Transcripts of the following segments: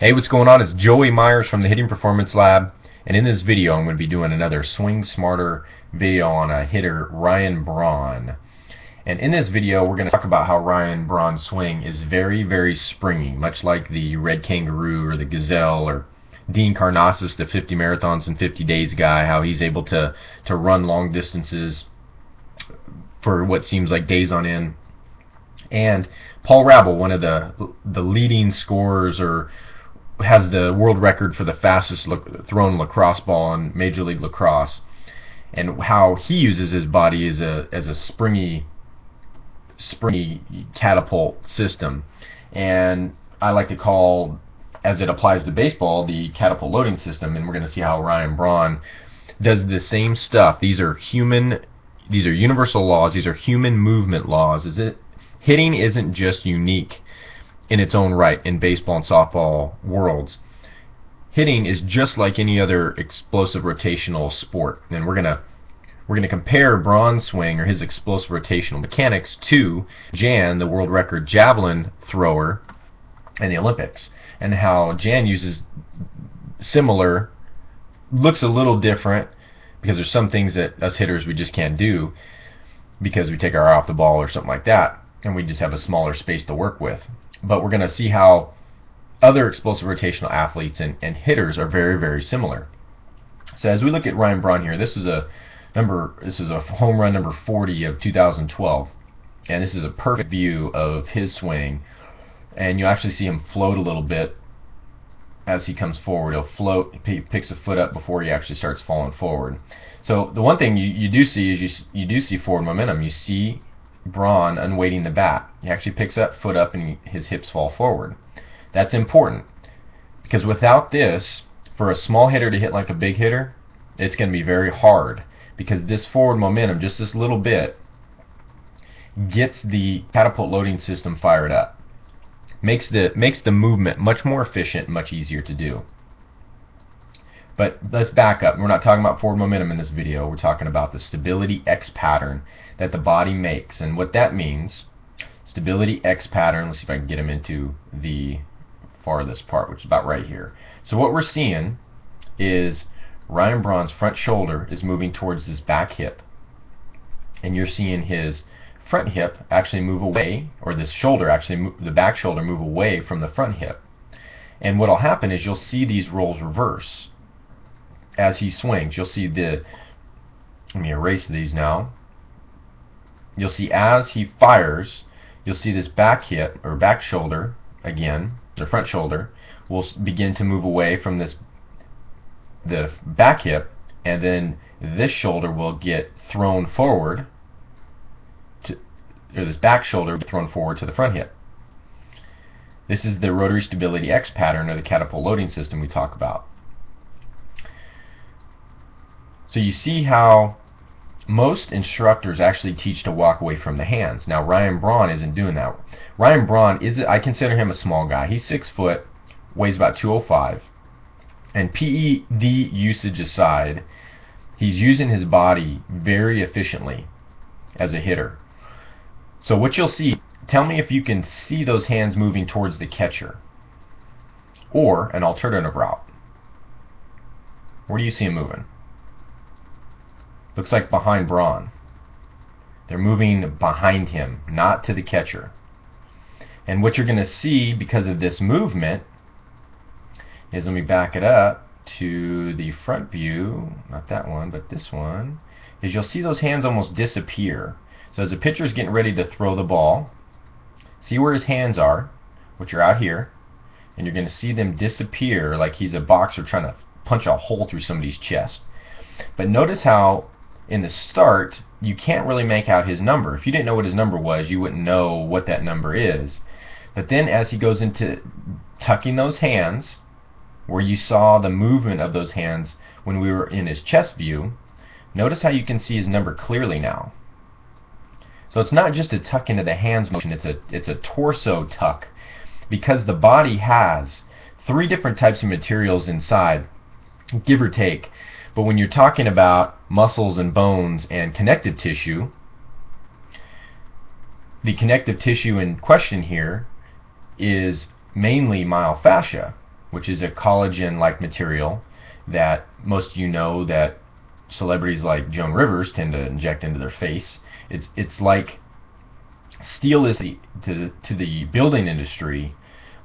Hey, what's going on? It's Joey Myers from the Hitting Performance Lab, and in this video I'm going to be doing another Swing Smarter video on a hitter, Ryan Braun. And in this video we're going to talk about how Ryan Braun's swing is very, very springy, much like the Red Kangaroo or the Gazelle or Dean Karnazes, the 50 marathons in 50 days guy, how he's able to, to run long distances for what seems like days on end. And Paul Rabil, one of the the leading scorers or has the world record for the fastest thrown lacrosse ball in Major League Lacrosse, and how he uses his body as a as a springy springy catapult system, and I like to call as it applies to baseball the catapult loading system, and we're going to see how Ryan Braun does the same stuff. These are human, these are universal laws. These are human movement laws. Is it hitting isn't just unique in its own right in baseball and softball worlds. Hitting is just like any other explosive rotational sport, and we're gonna we're gonna compare Braun's swing or his explosive rotational mechanics to Jan, the world record javelin thrower in the Olympics, and how Jan uses similar, looks a little different because there's some things that us hitters we just can't do because we take our eye off the ball or something like that, and we just have a smaller space to work with but we're going to see how other explosive rotational athletes and, and hitters are very, very similar. So as we look at Ryan Braun here, this is a number. This is a home run number 40 of 2012, and this is a perfect view of his swing. And you actually see him float a little bit as he comes forward. He'll float, he picks a foot up before he actually starts falling forward. So the one thing you, you do see is you, you do see forward momentum. You see Braun unweighting the bat. He actually picks that foot up and his hips fall forward. That's important because without this, for a small hitter to hit like a big hitter, it's going to be very hard because this forward momentum, just this little bit, gets the catapult loading system fired up. Makes the makes the movement much more efficient, much easier to do. But let's back up. We're not talking about forward momentum in this video. We're talking about the stability X pattern that the body makes. And what that means, stability X pattern, let's see if I can get them into the farthest part, which is about right here. So what we're seeing is Ryan Braun's front shoulder is moving towards his back hip. And you're seeing his front hip actually move away, or this shoulder actually, the back shoulder move away from the front hip. And what will happen is you'll see these roles reverse as he swings. You'll see the, let me erase these now. You'll see as he fires, you'll see this back hip or back shoulder again, the front shoulder will begin to move away from this the back hip and then this shoulder will get thrown forward to, or this back shoulder thrown forward to the front hip. This is the rotary stability X pattern or the catapult loading system we talk about. So you see how most instructors actually teach to walk away from the hands. Now Ryan Braun isn't doing that. Ryan Braun is I consider him a small guy. He's six foot, weighs about 205, and PED usage aside, he's using his body very efficiently as a hitter. So what you'll see, tell me if you can see those hands moving towards the catcher, or an alternative route. Where do you see him moving? Looks like behind Braun. They're moving behind him, not to the catcher. And what you're going to see because of this movement is, let me back it up to the front view, not that one, but this one, is you'll see those hands almost disappear. So as the pitcher's getting ready to throw the ball, see where his hands are, which are out here, and you're going to see them disappear like he's a boxer trying to punch a hole through somebody's chest. But notice how in the start, you can't really make out his number. If you didn't know what his number was, you wouldn't know what that number is. But then as he goes into tucking those hands, where you saw the movement of those hands when we were in his chest view, notice how you can see his number clearly now. So it's not just a tuck into the hands motion, it's a, it's a torso tuck because the body has three different types of materials inside, give or take. But when you're talking about muscles and bones and connective tissue, the connective tissue in question here is mainly myofascia. which is a collagen-like material that most of you know that celebrities like Joan Rivers tend to inject into their face. It's it's like steel is to the, to the building industry.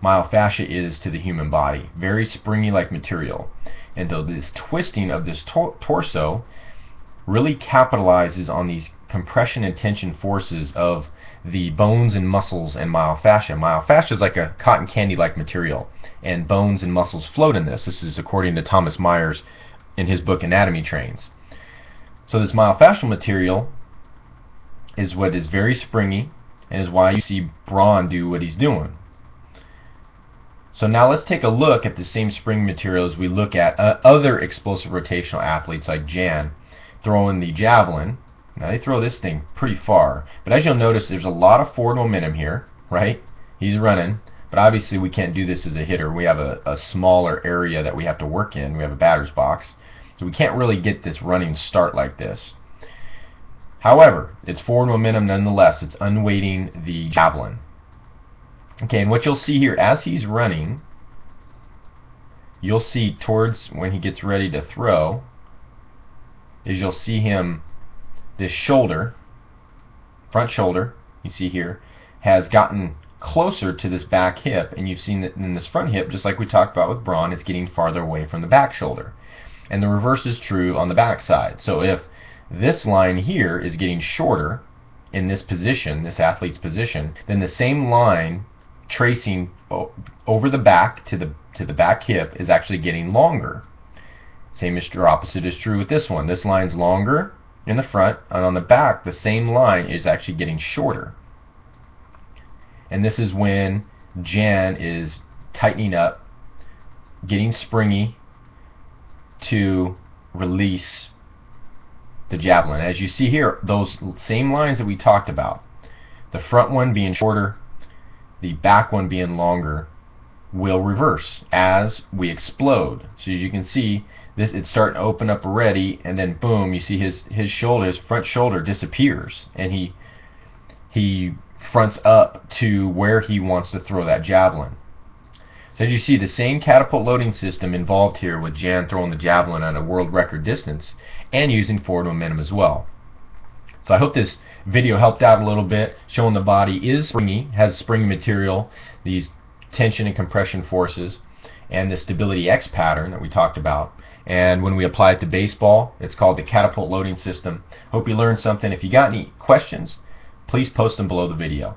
Myofascia is to the human body. Very springy like material. And though this twisting of this tor torso really capitalizes on these compression and tension forces of the bones and muscles and myofascia. Myofascia is like a cotton candy like material, and bones and muscles float in this. This is according to Thomas Myers in his book Anatomy Trains. So this myofascial material is what is very springy and is why you see Braun do what he's doing. So now let's take a look at the same spring material as we look at uh, other explosive rotational athletes like Jan throwing the javelin. Now they throw this thing pretty far, but as you'll notice there's a lot of forward momentum here, right? He's running, but obviously we can't do this as a hitter. We have a, a smaller area that we have to work in. We have a batter's box. So we can't really get this running start like this. However, it's forward momentum nonetheless. It's unweighting the javelin. Okay, and what you'll see here, as he's running, you'll see towards when he gets ready to throw, is you'll see him, this shoulder, front shoulder, you see here, has gotten closer to this back hip, and you've seen that in this front hip, just like we talked about with Braun, it's getting farther away from the back shoulder. And the reverse is true on the back side. So if this line here is getting shorter in this position, this athlete's position, then the same line tracing over the back to the to the back hip is actually getting longer. Same is true, opposite is true with this one. This line's longer in the front, and on the back, the same line is actually getting shorter. And this is when Jan is tightening up, getting springy to release the javelin. As you see here, those same lines that we talked about, the front one being shorter, the back one being longer, will reverse as we explode. So as you can see, this it's starting to open up already, and then boom, you see his his shoulder, his front shoulder disappears, and he he fronts up to where he wants to throw that javelin. So as you see, the same catapult loading system involved here with Jan throwing the javelin at a world record distance and using forward momentum as well. So I hope this video helped out a little bit, showing the body is springy, has springy material, these tension and compression forces, and the stability X pattern that we talked about. And when we apply it to baseball, it's called the catapult loading system. Hope you learned something. If you got any questions, please post them below the video.